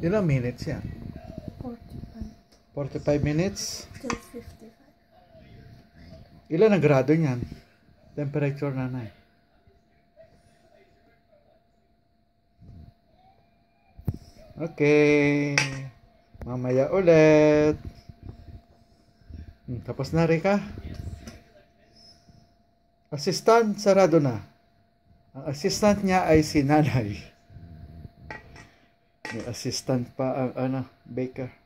Ilang minutes yan? 45 45 minutes? till 55. Ilan ang grado niyan? Temperature nanay. Okay. Mamaya ulit. Hmm, tapos na Rika? Assistant, sarado na. Ang assistant niya ay si nanay. May assistant pa ang ano, baker.